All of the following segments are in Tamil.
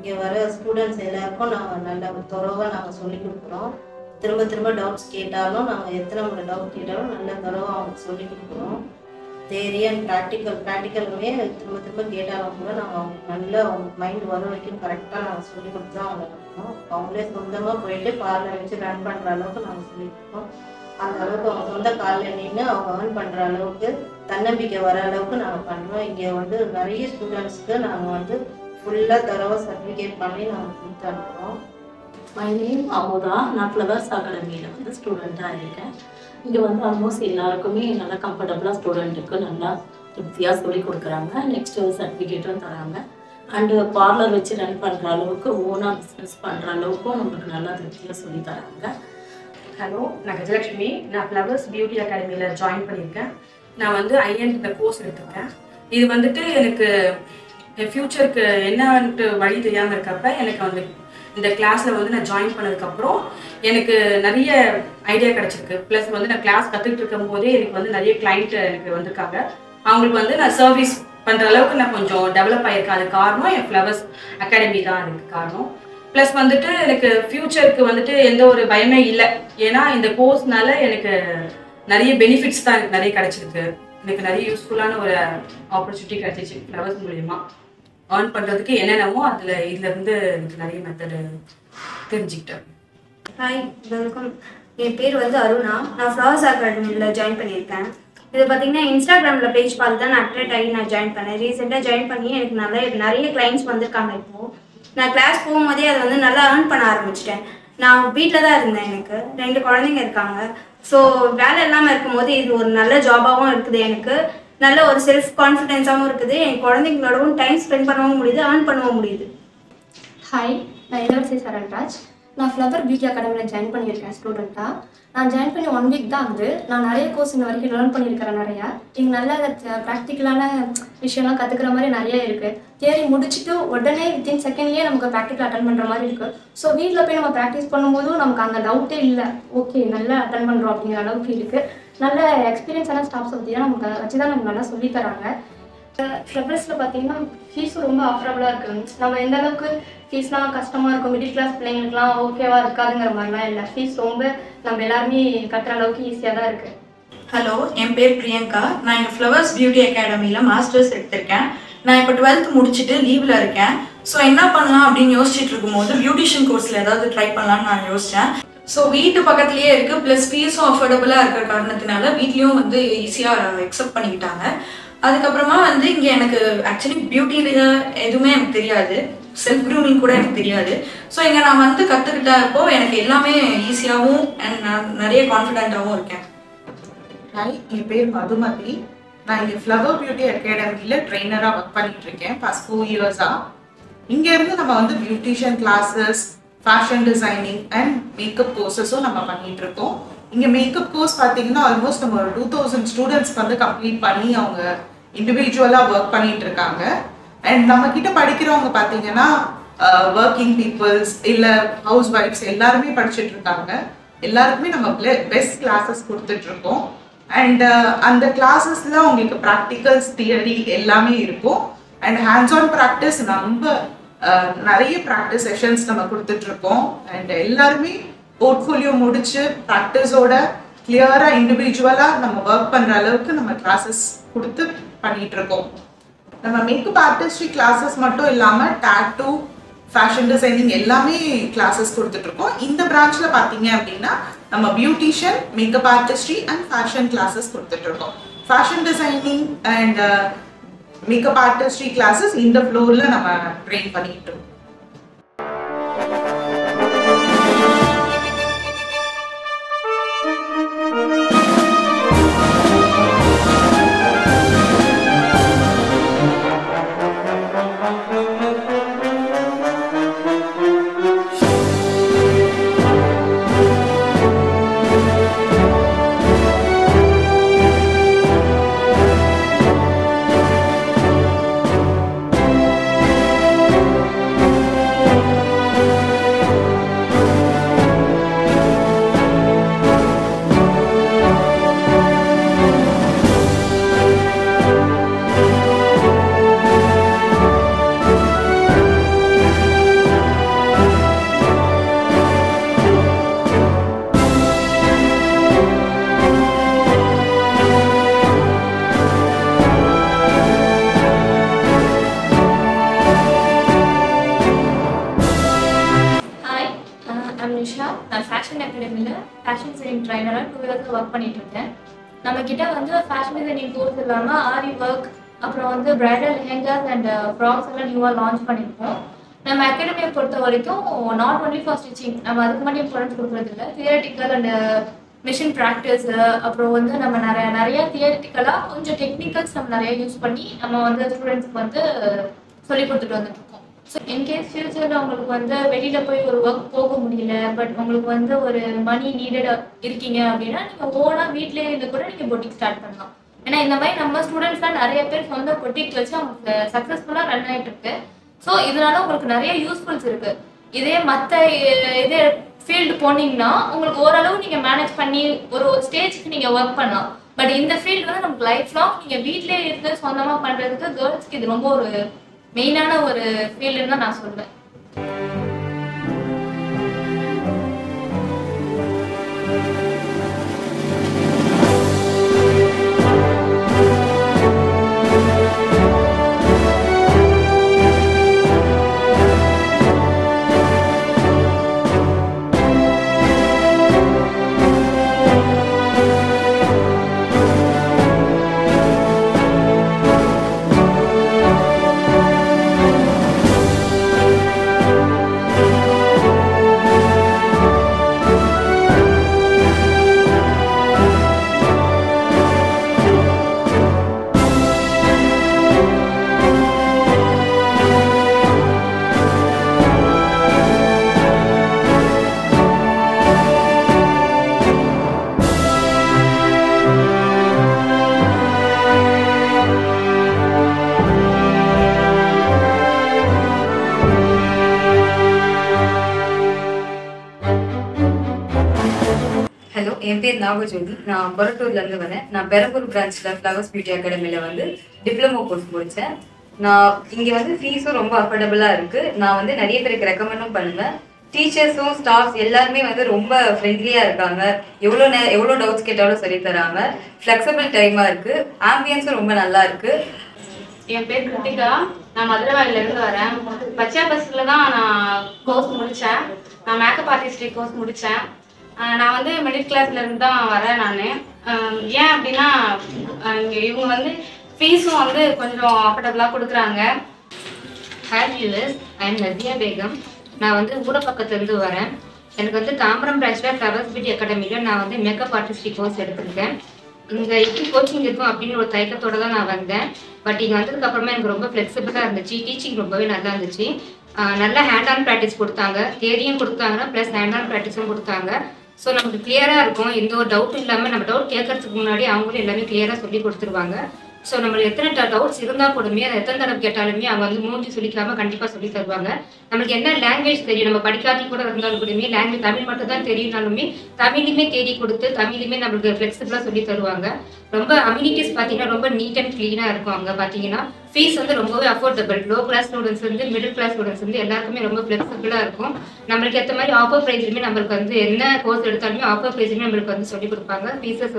இங்கே வர ஸ்டூடெண்ட்ஸ் எல்லாருக்கும் நாங்கள் நல்ல துறவாக நாங்கள் சொல்லிக் கொடுக்குறோம். திரும்ப திரும்ப டவுட்ஸ் கேட்டாலும் நாங்கள் எத்தனை முறை டவுட் கேட்டாலும் நல்ல துறவாக அவங்களுக்கு சொல்லிக் கொடுக்குறோம். தேரி அண்ட் ப்ராக்டிக்கல் ப்ராக்டிக்கலுமே திரும்ப திரும்ப கேட்டாலும் கூட நாங்கள் அவங்களுக்கு நல்ல அவங்க மைண்ட் வர வரைக்கும் கரெக்டாக நாங்கள் சொல்லி கொடுத்து தான் அவங்க இருக்கோம் அவங்களே சொந்தமாக போயிட்டு பார்லர் வச்சு ரன் பண்ணுற அளவுக்கு நாங்கள் சொல்லிக் கொடுப்போம் அந்த அளவுக்கு அவங்க சொந்த காலில் நின்று அவங்க ஏர்ன் பண்ணுற அளவுக்கு தன்னம்பிக்கை வர அளவுக்கு நாங்கள் பண்ணுறோம் இங்கே வந்து நிறைய ஸ்டூடெண்ட்ஸ்க்கு நாங்கள் வந்து ஃபுல்லாக தரவ சர்டிஃபிகேட் பண்ணி நாங்கள் கொடுத்து அனுப்புகிறோம் மை நேம் அமுதா. நான் ஃப்ளவர்ஸ் அகாடமியில் வந்து ஸ்டூடெண்ட்டாக இருக்கேன். இங்கே வந்து ஆல்மோஸ்ட் எல்லாருக்குமே நல்லா கம்ஃபர்டபுளாக ஸ்டூடெண்ட்டுக்கு நல்லா திருப்தியாக சொல்லி கொடுக்குறாங்க. நெக்ஸ்ட்டு சர்டிஃபிகேட்டும் தராங்க. அண்டு பார்லர் வச்சு ரன் பண்ணுற அளவுக்கு ஓனாக பிஸ்னஸ் பண்ணுற அளவுக்கும் நம்மளுக்கு நல்லா திருப்தியாக சொல்லி தராங்க. ஹலோ நான் கஜலட்சுமி. நான் ஃப்ளவர்ஸ் பியூட்டி அகாடமியில் ஜாயின் பண்ணியிருக்கேன். நான் வந்து ஐஎன் இந்த கோர்ஸ் எடுத்திருக்கேன். இது வந்துட்டு எனக்கு என் ஃப்யூச்சருக்கு என்னன்ட்டு வழி தெரியாமல் இருக்கப்ப எனக்கு வந்து இந்த கிளாஸில் வந்து நான் ஜாயின் பண்ணதுக்கப்புறம் எனக்கு நிறைய ஐடியா கிடச்சிருக்கு. ப்ளஸ் வந்து நான் கிளாஸ் கற்றுக்கிட்டு இருக்கும் போதே எனக்கு வந்து நிறைய கிளைண்ட் எனக்கு வந்திருக்காங்க. அவங்களுக்கு வந்து நான் சர்வீஸ் பண்ணுற அளவுக்கு நான் கொஞ்சம் டெவலப் ஆகியிருக்கேன் அது காரணம் என் ஃப்ளவர்ஸ் அகாடமி தான் அதுக்கு காரணம். ப்ளஸ் வந்துட்டு எனக்கு ஃப்யூச்சருக்கு வந்துட்டு எந்த ஒரு பயமே இல்லை. ஏன்னா இந்த கோர்ஸ்னால எனக்கு நிறைய பெனிஃபிட்ஸ் தான் எனக்கு நிறைய கிடச்சிருக்கு. எனக்கு நிறைய யூஸ்ஃபுல்லான ஒரு ஆப்பர்ச்சுனிட்டி கிடைச்சிச்சு. ஃப்ளவர்ஸ் மூலியமா. ஏர்ன் பண்ணுறதுக்கு என்னென்னமோ அதில் இதுலேருந்து எனக்கு நிறைய மெத்தடு தெரிஞ்சுக்கிட்டேன். ஹாய் வெல்கம் என் பேர் வந்து அருணா. நான் ஃப்ளவர்ஸ் அகாடமியில் ஜாயின் பண்ணியிருக்கேன். இது பார்த்தீங்கன்னா இன்ஸ்டாகிராமில் பேஜ் பார்த்து தான் நான் அட்ரேட் ஆகி நான் ஜாயின் பண்ணேன். ரீசெண்டாக ஜாயின் பண்ணி எனக்கு நிறைய நிறைய கிளைண்ட்ஸ் வந்திருக்காங்க இப்போது நான் கிளாஸ் போகும்போதே அதை வந்து நல்லா ஏர்ன் பண்ண ஆரம்பிச்சிட்டேன். நான் வீட்டில் தான் இருந்தேன் எனக்கு. ரெண்டு குழந்தைங்க இருக்காங்க. ஸோ வேலை இல்லாமல் இருக்கும்போது இது ஒரு நல்ல ஜாபாகவும் இருக்குது எனக்கு. நல்ல ஒரு செல்ஃப் கான்ஃபிடென்ஸாகவும் இருக்குது. என் குழந்தைங்களோடவும் டைம் ஸ்பெண்ட் பண்ணவும் முடியுது ஏர்ன் பண்ணவும் முடியுது. ஹாய் நான் இளவரசி சரண்ராஜ் நான் ஃப்ளவர் பியூட்டி அகாடமியில் ஜாயின் பண்ணியிருக்கேன் ஸ்டூடெண்ட்டாக நான் ஜாயின் பண்ணி ஒன் வீக் தான் ஆகுது. நான் நிறைய கோர்ஸ் இன்ன வரைக்கும் லேர்ன் பண்ணியிருக்கிறேன் நிறையா. இங்கே நல்ல ப்ராக்டிக்கலான விஷயம்லாம் கற்றுக்கிற மாதிரி நிறைய இருக்குது தியரி முடிச்சுட்டு உடனே வித்தின் செகண்ட்லேயே நமக்கு ப்ராக்டிக்கல் அட்டன் பண்ணுற மாதிரி இருக்குது ஸோ வீட்டில் போய் நம்ம ப்ராக்டிஸ் பண்ணும்போதும் நமக்கு அந்த டவுட்டே இல்லை. ஓகே நல்லா அட்டன் பண்ணுறோம் அப்படிங்கிற அளவுக்கு இருக்குது நல்ல எக்ஸ்பீரியன்ஸான ஸ்டாஃப்ஸ் பற்றி தான் நமக்கு வச்சு தான் நமக்கு நல்லா சொல்லித் தராங்க. ஃப்ளவர்ஸில் பார்த்தீங்கன்னா ஃபீஸும் ரொம்ப அஃபரபுளாக இருக்குது நம்ம எந்த அளவுக்கு ஃபீஸ்லாம் கஷ்டமாக இருக்கும். மிடில் கிளாஸ் பிள்ளைங்களுக்குலாம் ஓகேவாக இருக்காதுங்கிற மாதிரிலாம் இல்லை. ஃபீஸ் ரொம்ப நம்ம எல்லாருமே கட்டுற அளவுக்கு ஈஸியாக தான் இருக்குது ஹலோ என் பேர் பிரியங்கா. நான் இங்கே ஃப்ளவர்ஸ் பியூட்டி அகாடமியில் மாஸ்டர்ஸ் எடுத்திருக்கேன். நான் இப்போ டுவெல்த் முடிச்சுட்டு லீவில் இருக்கேன். ஸோ என்ன பண்ணலாம் அப்படின்னு யோசிச்சுட்டு இருக்கும்போது பியூட்டிஷியன் கோர்ஸில் ஏதாவது ட்ரை பண்ணலாம்னு நான் யோசித்தேன் ஸோ வீட்டு பக்கத்துலேயே இருக்குது ப்ளஸ் ஃபீஸும் அஃபோர்டபுளாக இருக்கிற காரணத்தினால வீட்லேயும் வந்து ஈஸியாக அக்செப்ட் பண்ணிக்கிட்டாங்க. அதுக்கப்புறமா வந்து இங்கே எனக்கு ஆக்சுவலி பியூட்டியில் எதுவுமே எனக்கு தெரியாது. செல்ஃப் க்ரூமிங் கூட எனக்கு தெரியாது. ஸோ இங்கே நான் வந்து கற்றுக்கிட்டப்போ எனக்கு எல்லாமே ஈஸியாகவும் அண்ட் நான் நிறைய கான்ஃபிடென்ட்டாகவும் இருக்கேன். ஹாய் என் பேர் மதுமதி. நான் இங்கே ஃப்ளவர் பியூட்டி அகாடமியில் ட்ரெயினராக ஒர்க் பண்ணிட்டு இருக்கேன். பாஸ்ட் ஃபோர் இயர்ஸாக இங்கேருந்து நம்ம வந்து beautician classes fashion designing and makeup கோர்சஸும் நம்ம பண்ணிட்டு இருக்கோம். இங்கே மேக்கப் கோர்ஸ் பார்த்தீங்கன்னா ஆல்மோஸ்ட் நம்ம ஒரு டூ தௌசண்ட் ஸ்டூடெண்ட்ஸ்க்கு வந்து கம்ப்ளீட் பண்ணி அவங்க இண்டிவிஜுவலாக ஒர்க் பண்ணிட்டு இருக்காங்க. அண்ட் நம்ம கிட்ட படிக்கிறவங்க பார்த்தீங்கன்னா ஒர்க்கிங் பீப்புள்ஸ் இல்லை ஹவுஸ் ஒய்ஃப்ஸ் எல்லாருமே படிச்சுட்டு இருக்காங்க. எல்லாருக்குமே நம்ம பெஸ்ட் கிளாஸஸ் கொடுத்துட்டு இருக்கோம். அண்ட் uh, அந்த கிளாஸஸில் உங்களுக்கு ப்ராக்டிக்கல்ஸ் தியரி எல்லாமே இருக்கும். அண்ட் ஹேண்ட்ஸ் ஆன் ப்ராக்டிஸ் ரொம்ப uh, நிறைய ப்ராக்டிஸ் செஷன்ஸ் நம்ம கொடுத்துட்ருக்கோம் அண்ட் எல்லாருமே போர்ட்ஃபோலியோ முடிச்சு ப்ராக்டிஸோட கிளியராக இண்டிவிஜுவலாக நம்ம ஒர்க் பண்ணுற அளவுக்கு நம்ம கிளாஸஸ் கொடுத்து பண்ணிகிட்ருக்கோம் இருக்கோம். நம்ம மேக்கப் ஆர்டிஸ்ட்ரி கிளாஸஸ் மட்டும் இல்லாமல் டேட்டூ ஃபேஷன் டிசைனிங் எல்லாமே கிளாஸஸ் கொடுத்துட்ருக்கோம். இந்த பிரான்ச்சில் பார்த்தீங்க அப்படின்னா நம்ம beautician makeup artistry and fashion classes கொடுத்துட்ருக்கோம். Fashion designing and makeup artistry classes இந்த ஃப்ளோரில் நம்ம ட்ரெயின் பண்ணிக்கிட்டு இருக்கோம் நம்ம கிட்ட வந்து ஃபேஷன் டிசைனிங் கோர்ஸ் இல்லாமல் ஆரி ஒர்க் அப்புறம் வந்து பிரைடல் லெஹெங்காஸ் அண்ட் ஃப்ராக்ஸ் எல்லாம் நியூவாக லான்ச் பண்ணியிருக்கோம். நம்ம அகாடமியை பொறுத்த வரைக்கும் நாட் ஒன்லி ஃபார் ஸ்டிச்சிங் நம்ம அதுக்கு மட்டும் இம்பார்ட்டன்ஸ் கொடுக்குறது இல்லை தியரட்டிக்கல் அண்ட் மிஷின் ப்ராக்டிஸ் அப்புறம் வந்து நம்ம நிறைய நிறைய தியரட்டிக்கலாக கொஞ்சம் டெக்னிக்கல்ஸ் நம்ம நிறைய யூஸ் பண்ணி நம்ம வந்து ஸ்டூடெண்ட்ஸ்க்கு வந்து uh, சொல்லி கொடுத்துட்டு வந்துட்டு இன்கேஸ் ஃபியூச்சரில் உங்களுக்கு வந்து வெளியில் போய் ஒரு ஒர்க் போக முடியல பட் உங்களுக்கு வந்து ஒரு மணி நீடடாக இருக்கீங்க அப்படின்னா நீங்கள் ஓனாக வீட்டிலே இருந்து கூட நீங்கள் பொட்டிக் ஸ்டார்ட் பண்ணலாம். ஏன்னா இந்த மாதிரி நம்ம ஸ்டூடெண்ட்ஸ்லாம் நிறைய பேர் சொந்த பொட்டிக் வச்சு அவங்களுக்கு சக்ஸஸ்ஃபுல்லாக ரன் ஆகிட்டு இருக்கு. ஸோ இதனால உங்களுக்கு நிறைய யூஸ்ஃபுல்ஸ் இருக்கு. இதே மற்ற இதே ஃபீல்டு போனீங்கன்னா உங்களுக்கு ஓரளவு நீங்கள் மேனேஜ் பண்ணி ஒரு ஸ்டேஜ்க்கு நீங்கள் ஒர்க் பண்ணலாம். பட் இந்த ஃபீல்டு வந்து நமக்கு லைஃப் லாங் நீங்கள் வீட்டிலே இருந்து சொந்தமாக பண்ணுறதுக்கு கேர்ள்ஸ்க்கு இது ரொம்ப ஒரு மெயினான ஒரு ஃபீல்டுன்னு தான் நான் சொல்வேன் என் பேர் நாகஜோதி. நான் கொரட்டூர்லேருந்து வரேன் நான் பெரம்பூர் பிரான்ச்சில் ஃப்ளவர்ஸ் பியூட்டி அகாடமியில் வந்து டிப்ளமோ கோர்ஸ் முடித்தேன் நான் இங்கே வந்து ஃபீஸும் ரொம்ப அஃபோர்டபுளாக இருக்குது நான் வந்து நிறைய பேருக்கு ரெக்கமெண்டும் பண்ணுவேன். டீச்சர்ஸும் ஸ்டாஃப்ஸ் எல்லாருமே வந்து ரொம்ப ஃப்ரெண்ட்லியாக இருக்காங்க. எவ்வளோ நே எவ்வளோ டவுட்ஸ் கேட்டாலும் சொல்லி தராங்க ஃப்ளெக்சிபிள் டைமாக இருக்குது ஆம்பியன்ஸும் ரொம்ப நல்லா இருக்குது என் பேர் கிருத்திகா. நான் மதுரவாயிலேருந்து வரேன். பச்சா பஸ்ஸில் தான் நான் கோர்ஸ் முடித்தேன் நான் மேக்கப் ஆர்டிஸ்ட்ரி கோர்ஸ் முடித்தேன் நான் வந்து மிடில் கிளாஸ்லேருந்து தான் வரேன் நான். ஏன் அப்படின்னா இங்கே இவங்க வந்து ஃபீஸும் வந்து கொஞ்சம் அஃபர்டபுளாக கொடுக்குறாங்க. Hey viewers I am Nadiya Begum நான் வந்து ஊடப்பக்கத்துலேருந்து வரேன். எனக்கு வந்து தாம்பரம் பிரான்ச்சில் ஃப்ளவர்ஸ் பியூட்டி அகாடமியில் நான் வந்து மேக்கப் ஆர்டிஸ்ட்ரி கோர்ஸ் எடுத்திருக்கேன். இங்கே எப்படி கோச்சிங் இருக்கும் அப்படின்னு ஒரு தயக்கத்தோடு தான் நான் வந்தேன். பட் இங்கே வந்ததுக்கப்புறமா எனக்கு ரொம்ப ஃப்ளெக்சிபிளாக இருந்துச்சு. டீச்சிங் ரொம்பவே நல்லா இருந்துச்சு. நல்லா நல்ல ஹேண்ட் ஆன் ப்ராக்டிஸ் கொடுத்தாங்க. தேரியும் கொடுத்தாங்க. ப்ளஸ் ஹேண்ட் ஆன் ப்ராக்டிஸும் கொடுத்தாங்க. ஸோ நமக்கு கிளியராக இருக்கும். எந்த ஒரு டவுட்டும் இல்லாமல் நம்ம டவுட் கேட்கறதுக்கு முன்னாடி அவங்களும் எல்லாமே கிளியராக சொல்லி கொடுத்துருவாங்க. ஸோ நம்மளுக்கு எத்தனை டவுட்ஸ் இருந்தால் கூடமே அதை எத்தனை தடவை கேட்டாலுமே அவங்க வந்து மூஞ்சி சொல்லிக்காம கண்டிப்பாக சொல்லி தருவாங்க. நம்மளுக்கு என்ன லாங்குவேஜ் தெரியும்? நம்ம படிக்காட்டி கூட இருந்தாலும் கூடமே லாங்குவேஜ் தமிழ் மட்டும் தான் தெரியும்னாலுமே தமிழுமே தேடி கொடுத்து தமிழுமே நம்மளுக்கு ஃப்ளெக்சிபிளாக சொல்லி தருவாங்க. ரொம்ப அம்யூனிட்டிஸ் பார்த்தீங்கன்னா ரொம்ப நீட் அண்ட் க்ளீனாக இருக்கும் அங்கே பார்த்தீங்கன்னா. ஃபீஸ் வந்து ரொம்பவே அஃபோர்டபுள் லோ கிளாஸ் ஸ்டூடெண்ட்ஸ் வந்து மிடில் கிளாஸ் ஸ்டூடெண்ட்ஸ் வந்து எல்லாருக்குமே ரொம்ப ஃப்ளெக்சிபிளாக இருக்கும். நம்மளுக்கு ஏற்ற மாதிரி ஆஃபர் ப்ரைஸ்லையுமே நம்மளுக்கு வந்து என்ன கோர்ஸ் எடுத்தாலுமே ஆஃபர் ப்ரைஸ்லையுமே நம்மளுக்கு வந்து சொல்லி கொடுப்பாங்க. ஃபீஸஸ்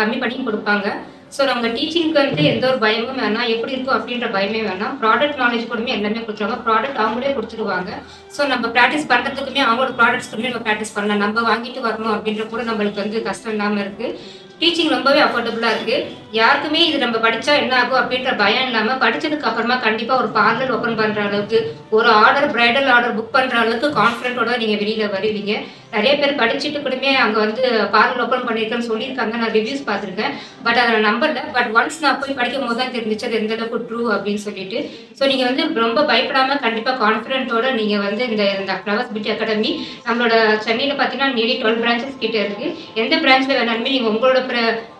கம்மி பண்ணி கொடுப்பாங்க. ஸோ நம்ம டீச்சிங்க்கு வந்து எந்த ஒரு பயமும் வேணாம். எப்படி இருக்கும் அப்படின்ற பயமே வேணாம். ப்ராடக்ட் நாலேஜ் கூடமே எல்லாமே கொடுத்துருவாங்க. ப்ராடக்ட் அவங்களே கொடுத்துருவாங்க. ஸோ நம்ம ப்ராக்டிஸ் பண்ணுறதுக்குமே அவங்களோட ப்ராடக்ட்ஸ் கூடமே நம்ம ப்ராக்டிஸ் பண்ணலாம். நம்ம வாங்கிட்டு வரணும் அப்படின்ற கூட நம்மளுக்கு வந்து கஷ்டம் இல்லாமல் இருக்குது டீச்சிங் ரொம்பவே அஃபோர்டபுளாக இருக்குது யாருக்குமே இது நம்ம படித்தா என்ன ஆகும் அப்படின்ற பயம் இல்லாமல் படித்ததுக்கு அப்புறமா கண்டிப்பாக ஒரு பார்லர் ஓப்பன் பண்ணுற அளவுக்கு ஒரு ஆர்டர் பிரைடல் ஆர்டர் புக் பண்ணுற அளவுக்கு கான்ஃபிடென்ட்டோட நீங்கள் வெளியில் வருவீங்க. நிறைய பேர் படிச்சுட்டு கூடமே அங்கே வந்து பார்லர் ஓப்பன் பண்ணியிருக்கேன்னு சொல்லியிருக்காங்க. நான் ரிவ்யூஸ் பார்த்துருக்கேன். பட் அதை நான் நம்பல பட் ஒன்ஸ் நான் போய் படிக்கும் போது தான் தெரிஞ்சிச்சு அது எந்த அளவுக்கு ட்ரூ அப்படின்னு சொல்லிட்டு. ஸோ நீங்கள் வந்து ரொம்ப பயப்படாமல் கண்டிப்பாக கான்ஃபிடென்ட்டோட நீங்கள் வந்து இந்த இந்த ஃப்ளவர்ஸ் பியூட்டி அகாடமி நம்மளோட சென்னையில் பார்த்தீங்கன்னா நியர்லி டுவெல் பிரான்ச்சஸ் கிட்டே இருக்குது எந்த பிரான்ச்சில் வேணாலுமே நீங்கள் உங்களோட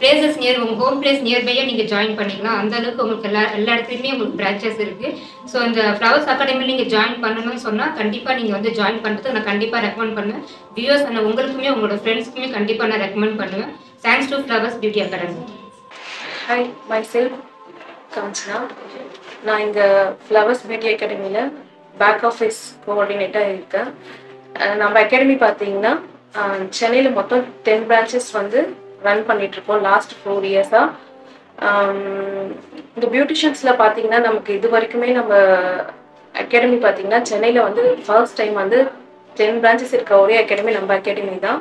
பிளேசஸ் நியர் உங்கள் ஹோம் பிளேஸ் நியர்பையாக நீங்கள் ஜாயின் பண்ணிக்கலாம். அந்த அளவுக்கு உங்களுக்கு எல்லா எல்லா இடத்துலையுமே உங்களுக்கு பிரான்ச்சஸ் இருக்குது ஸோ இந்த ஃப்ளவர்ஸ் அகாடமியில் நீங்கள் ஜாயின் பண்ணணும்னு சொன்னால் கண்டிப்பாக நீங்கள் வந்து ஜாயின் பண்ணுறதுக்கு நான் கண்டிப்பாக ரெக்கமெண்ட் பண்ணுவேன். வியூவர்ஸ் அண்ட் உங்களுக்குமே உங்களோட ஃப்ரெண்ட்ஸ்க்குமே கண்டிப்பாக நான் ரெக்கமெண்ட் பண்ணுவேன். Thanks to flowers beauty academy hi my self Kanchana நான் இங்கே ஃப்ளவர்ஸ் பியூட்டி அகாடமியில் பேக் ஆஃபீஸ் கோஆர்டினேட்டாக இருக்கேன். நம்ம அகாடமி பார்த்தீங்கன்னா சென்னையில் மொத்தம் டென் பிரான்ச்சஸ் வந்து ரன் பண்ணிகிட்ருக்கோம் லாஸ்ட் ஃபோர் இயர்ஸாக இந்த பியூட்டிஷியன்ஸில் பார்த்தீங்கன்னா நமக்கு இது வரைக்குமே நம்ம அகாடமி பார்த்தீங்கன்னா சென்னையில் வந்து ஃபர்ஸ்ட் டைம் வந்து டென் பிரான்ச்சஸ் இருக்க ஒரே அகாடமி நம்ம அகாடமி தான்.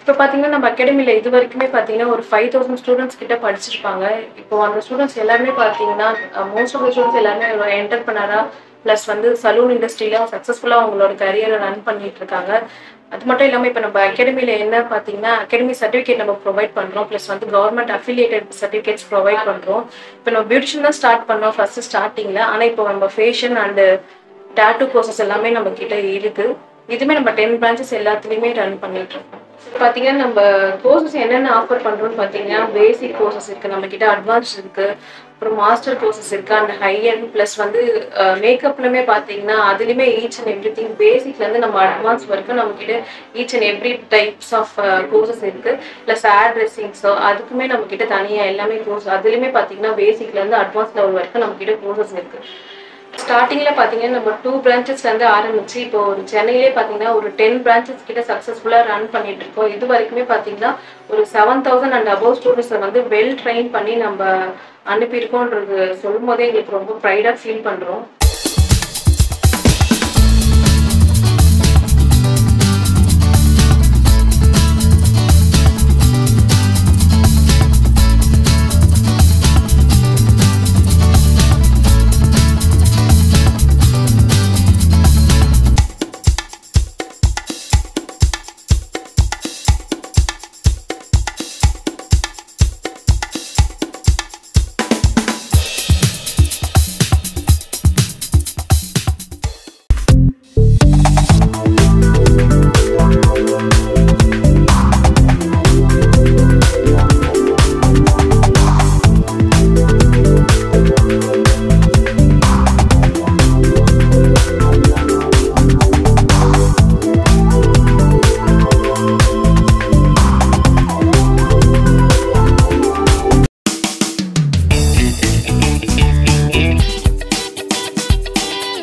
இப்போ பார்த்தீங்கன்னா நம்ம அகாடமியில் இது வரைக்குமே பார்த்தீங்கன்னா ஒரு ஃபைவ் தௌசண்ட் ஸ்டூடெண்ட்ஸ் கிட்ட படிச்சிருப்பாங்க. இப்போ அந்த ஸ்டூடெண்ட்ஸ் எல்லாருமே பார்த்தீங்கன்னா மோஸ்ட் ஆஃப் த ஸ்டூடெண்ட்ஸ் எல்லாருமே பண்ணாரா ப்ளஸ் வந்து சலூன் இண்டஸ்ட்ரியில சக்ஸஸ்ஃபுல்லாக அவங்களோட கரியரை ரன் பண்ணிட்டு இருக்காங்க. அது மட்டும் இல்லாமல் இப்போ நம்ம அகாடமியில் என்ன பார்த்தீங்கன்னா அகாடமி சர்டிஃபிகேட் நம்ம ப்ரொவைட் பண்ணுறோம் ப்ளஸ் வந்து கவர்மெண்ட் அஃபிலியேட்டட் சர்டிஃபிகேட்ஸ் ப்ரொவைட் பண்ணுறோம் இப்போ நம்ம பியூட்டிஷன் தான் ஸ்டார்ட் பண்ணோம் ஃபர்ஸ்ட் ஸ்டார்டிங்கில் ஆனால் இப்போ நம்ம ஃபேஷன் அண்டு டேட்டூ ப்ராசஸ் எல்லாமே நம்ம கிட்ட இருக்கு. இதுவுமே நம்ம டென் பிரான்ச்சஸ் எல்லாத்துலேயுமே ரன் பண்ணிட்டு இருக்கோம். பார்த்தீங்கன்னா நம்ம கோர்சஸ் என்னென்ன ஆஃபர் பண்ணுறோம்னு பார்த்தீங்கன்னா பேசிக் கோர்சஸ் இருக்குது நம்ம கிட்ட அட்வான்ஸ் இருக்கு. அப்புறம் மாஸ்டர் கோர்சஸ் இருக்கு. அண்ட் ஹை அண்ட் ப்ளஸ் வந்து மேக்கப்லுமே பார்த்தீங்கன்னா அதுலேயுமே ஈச் அண்ட் எவ்ரி திங் பேசிக்லேருந்து நம்ம அட்வான்ஸ் வரைக்கும் நம்ம கிட்ட each and every types of courses இருக்கு. ப்ளஸ் ஹேர் ட்ரெஸ்ஸிங்ஸோ அதுக்குமே நம்ம கிட்ட தனியாக எல்லாமே கோர்ஸ் அதுலேயுமே பார்த்தீங்கன்னா பேசிக்லேருந்து அட்வான்ஸ் லெவல் வரைக்கும் நம்ம கிட்ட கோர்சஸ் இருக்கு. ஸ்டார்டிங்கில் பார்த்தீங்கன்னா நம்ம டூ பிரான்ச்சஸ்லேருந்து ஆரம்பிச்சு இப்போ ஒரு சென்னையிலே பார்த்தீங்கன்னா ஒரு டென் பிரான்ச்சஸ் கிட்ட சக்ஸஸ்ஃபுல்லாக ரன் பண்ணிட்டு இருக்கோம். இது வரைக்குமே பார்த்தீங்கன்னா ஒரு செவன் தௌசண்ட் அண்ட் அபவ் ஸ்டூடெண்ட்ஸை வந்து வெல் ட்ரெயின் பண்ணி நம்ம அனுப்பியிருக்கோன்றது சொல்லும் போதே எங்களுக்கு ரொம்ப ப்ரைடாக ஃபீல் பண்ணுறோம்